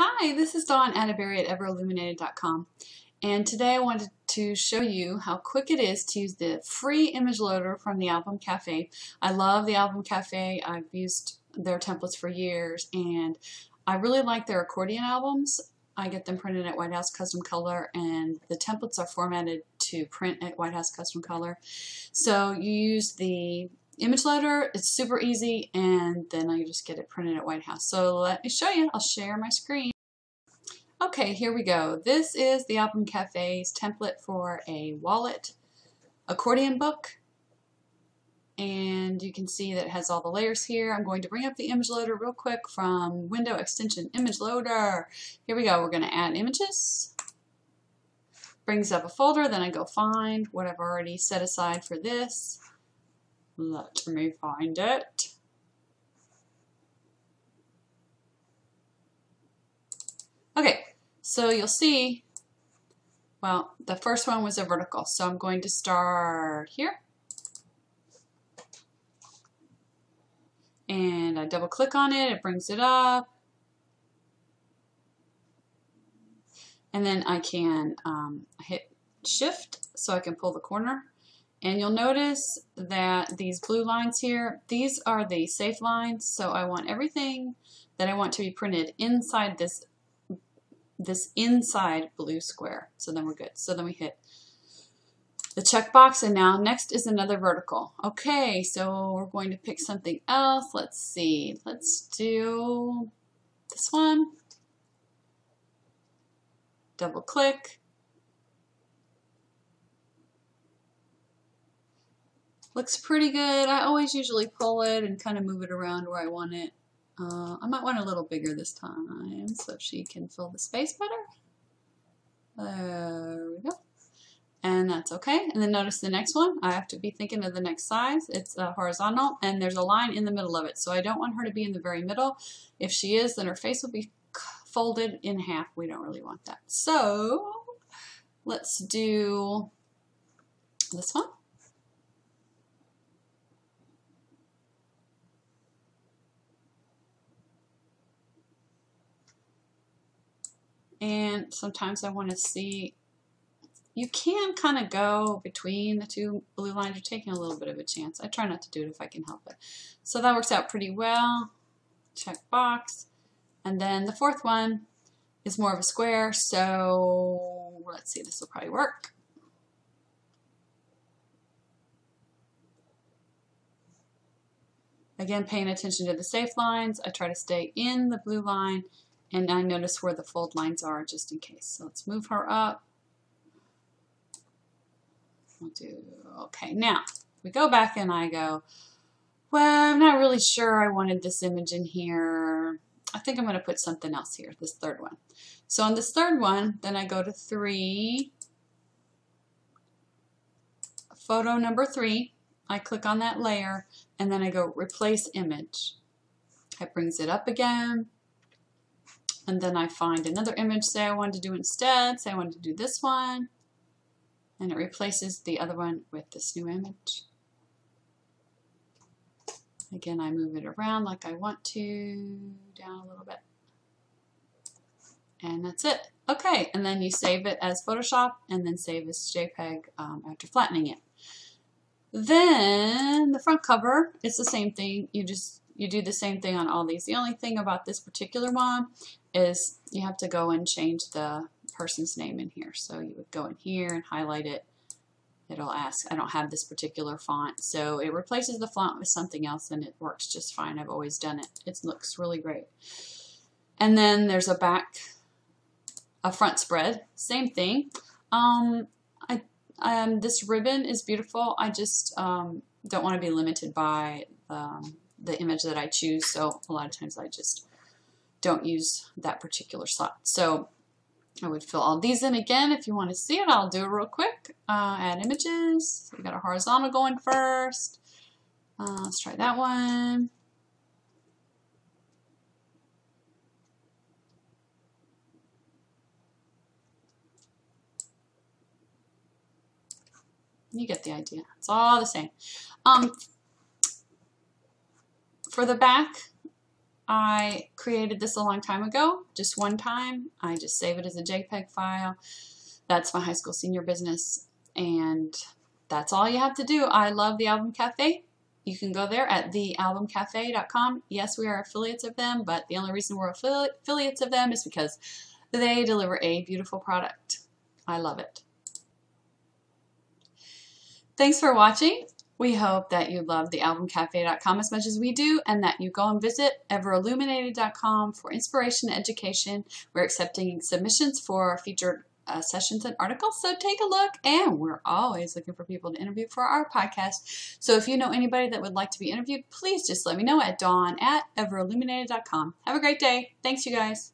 Hi, this is Dawn Attebery at everilluminated.com and today I wanted to show you how quick it is to use the free image loader from the Album Cafe. I love the Album Cafe. I've used their templates for years and I really like their accordion albums. I get them printed at White House Custom Color and the templates are formatted to print at White House Custom Color. So you use the image loader. It's super easy and then I just get it printed at White House. So let me show you. I'll share my screen. Okay, here we go. This is the Album Cafe's template for a wallet accordion book. And you can see that it has all the layers here. I'm going to bring up the image loader real quick from Window Extension Image Loader. Here we go. We're going to add images. Brings up a folder. Then I go find what I've already set aside for this. Let me find it. Okay, so you'll see, well, the first one was a vertical, so I'm going to start here. And I double click on it, it brings it up. And then I can um, hit shift so I can pull the corner and you'll notice that these blue lines here, these are the safe lines. So I want everything that I want to be printed inside this this inside blue square. So then we're good. So then we hit the checkbox and now next is another vertical. Okay, so we're going to pick something else. Let's see. Let's do this one. Double click. Looks pretty good. I always usually pull it and kind of move it around where I want it. Uh, I might want a little bigger this time so she can fill the space better. There we go. And that's okay. And then notice the next one. I have to be thinking of the next size. It's uh, horizontal and there's a line in the middle of it. So I don't want her to be in the very middle. If she is, then her face will be folded in half. We don't really want that. So let's do this one. And sometimes I want to see you can kind of go between the two blue lines. You're taking a little bit of a chance. I try not to do it if I can help it. So that works out pretty well. Check box. And then the fourth one is more of a square. So let's see, this will probably work. Again, paying attention to the safe lines. I try to stay in the blue line and I notice where the fold lines are just in case. So let's move her up. We'll do, okay, now we go back and I go, well, I'm not really sure I wanted this image in here. I think I'm going to put something else here, this third one. So on this third one, then I go to three, photo number three, I click on that layer, and then I go replace image. It brings it up again, and then I find another image, say I wanted to do instead, say I wanted to do this one, and it replaces the other one with this new image. Again, I move it around like I want to, down a little bit. And that's it. Okay, and then you save it as Photoshop and then save as JPEG um, after flattening it. Then the front cover, it's the same thing. You just you do the same thing on all these. The only thing about this particular one is you have to go and change the person's name in here. So you would go in here and highlight it. It'll ask, I don't have this particular font. So it replaces the font with something else and it works just fine. I've always done it. It looks really great. And then there's a back, a front spread, same thing. Um, I, um, this ribbon is beautiful. I just um, don't want to be limited by um, the image that I choose. So a lot of times I just don't use that particular slot. So I would fill all these in again. If you want to see it, I'll do it real quick. Uh, add images. we got a horizontal going first. Uh, let's try that one. You get the idea. It's all the same. Um, for the back, I created this a long time ago, just one time. I just save it as a JPEG file. That's my high school senior business. And that's all you have to do. I love the Album Cafe. You can go there at thealbumcafe.com. Yes, we are affiliates of them, but the only reason we're affiliates of them is because they deliver a beautiful product. I love it. Thanks for watching. We hope that you love thealbumcafe.com as much as we do and that you go and visit everilluminated.com for inspiration and education. We're accepting submissions for featured uh, sessions and articles, so take a look. And we're always looking for people to interview for our podcast. So if you know anybody that would like to be interviewed, please just let me know at dawn at everilluminated.com. Have a great day. Thanks, you guys.